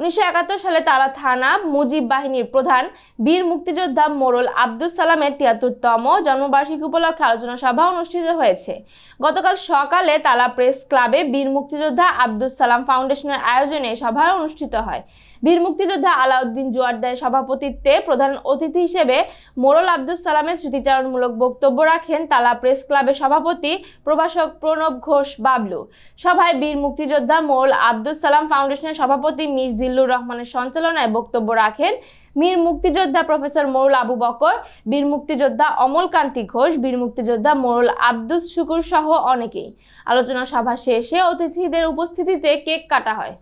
উনিশশো একাত্তর সালে তালা থানা মুজিব বাহিনীর প্রধান বীর মুক্তিযোদ্ধা মোরল আব্দুল সালামের তিয়াত্তরতম জন্মবার্ষিকী উপলক্ষে আলোচনা সভা অনুষ্ঠিত হয়েছে। গতকাল সকালে তালা প্রেস ক্লাবে বীর মুক্তিযোদ্ধা আব্দুল সালাম ফাউন্ডেশনের আয়োজনে সভা অনুষ্ঠিত হয়। বীর মুক্তিযোদ্ধা আলাউদ্দিন জোয়ারদারের সভাপতিত্বে প্রধান অতিথি হিসেবে মোরল আব্দুল সালামের স্মৃতিচারণমূলক বক্তব্য রাখেন তালা প্রেস ক্লাবের সভাপতি প্রভাষক প্রণব ঘোষ বাবলু। সভায় বীর মুক্তিযোদ্ধা মোরল আব্দুল সালাম ফাউন্ডেশনের সভাপতি মির জিল্লুর রহমানের সঞ্চালনায় বক্তব্য রাখেন মীর মুক্তিযোদ্ধা প্রফেসর মোরুল আবু বকর, বীর মুক্তিযোদ্ধা অমল কান্তি ঘোষ, বীর মুক্তিযোদ্ধা মোরুল আব্দুস শুকুর সহ অনেকেই। আলোচনা সভা শেষে অতিথিদের উপস্থিতিতে কেক কাটা হয়।